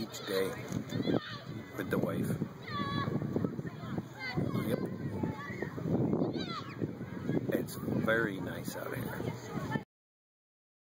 each day with the wife. Yep. It's very nice out here.